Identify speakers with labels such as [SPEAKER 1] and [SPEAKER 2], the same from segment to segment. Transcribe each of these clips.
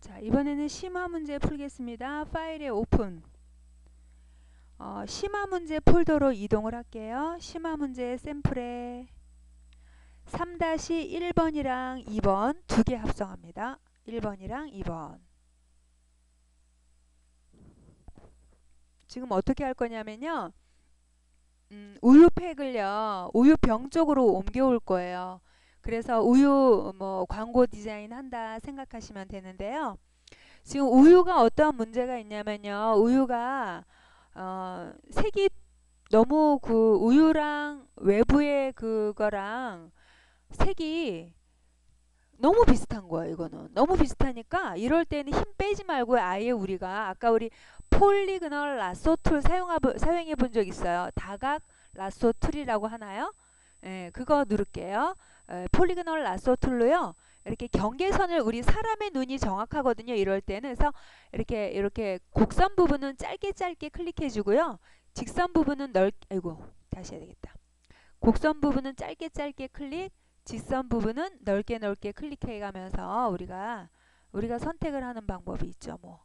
[SPEAKER 1] 자, 이번에는 심화 문제 풀겠습니다. 파일에 오픈. 어, 심화 문제 폴더로 이동을 할게요. 심화 문제 샘플에 3-1번이랑 2번 두 개 합성합니다. 1번이랑 2번. 지금 어떻게 할 거냐면요. 음, 우유팩을요. 우유병 쪽으로 옮겨올 거예요. 그래서 우유 뭐 광고 디자인 한다 생각하시면 되는데요. 지금 우유가 어떠한 문제가 있냐면요. 우유가 어, 색이 너무 그 우유랑 외부의 그거랑 색이 너무 비슷한 거예요. 이거는 너무 비슷하니까 이럴 때는 힘 빼지 말고 아예 우리가 아까 우리 polygonal lasso tool 사용해 본 적 있어요. 다각 lasso tool이라고 하나요? 예, 그거 누를게요. 에, polygonal lasso tool로요. 이렇게 경계선을 우리 사람의 눈이 정확하거든요. 이럴 때는 그래서 이렇게 이렇게 곡선 부분은 짧게 짧게 클릭해 주고요. 직선 부분은 넓 아이고 다시 해야 되겠다. 곡선 부분은 짧게 짧게 클릭, 직선 부분은 넓게 넓게 클릭해 가면서 우리가 우리가 선택을 하는 방법이 있죠. 뭐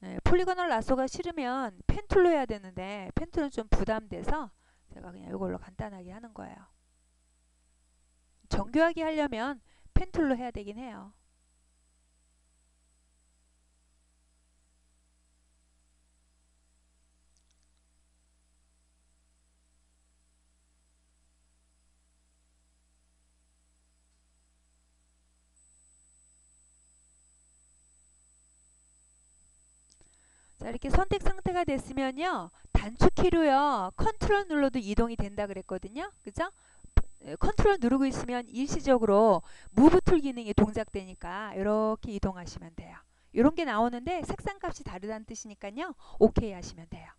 [SPEAKER 1] 네, 폴리고널 라소가 싫으면 펜툴로 해야 되는데 펜툴은 좀 부담돼서 제가 그냥 이걸로 간단하게 하는 거예요. 정교하게 하려면 펜툴로 해야 되긴 해요. 자 이렇게 선택 상태가 됐으면요. 단축키로요. 컨트롤 눌러도 이동이 된다 그랬거든요. 그죠 컨트롤 누르고 있으면 일시적으로 move tool 기능이 동작되니까 이렇게 이동하시면 돼요. 이런 게 나오는데 색상 값이 다르다는 뜻이니까요. 오케이 하시면 돼요.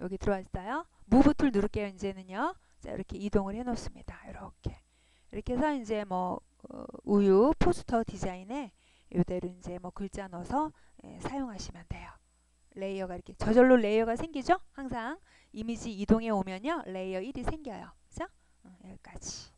[SPEAKER 1] 여기 들어왔어요? move tool 누를게요 이제는요. 자 이렇게 이동을 해 놓습니다. 이렇게. 이렇게 해서 이제 뭐 어, 우유 포스터 디자인에 이대로 이제 뭐 글자 넣어서 예, 사용하시면 돼요. layer가 이렇게 저절로 layer가 생기죠? 항상 이미지 이동해 오면요. layer 1이 생겨요. 그죠? 어, 여기까지.